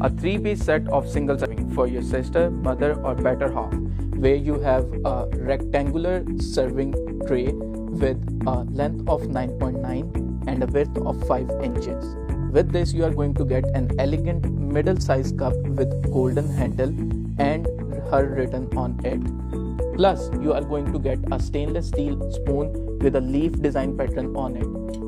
a three-piece set of single serving for your sister, mother, or better half, where you have a rectangular serving tray with a length of 9.9 and a width of 5 inches. With this, you are going to get an elegant middle-sized cup with golden handle and her written on it. Plus, you are going to get a stainless steel spoon with a leaf design pattern on it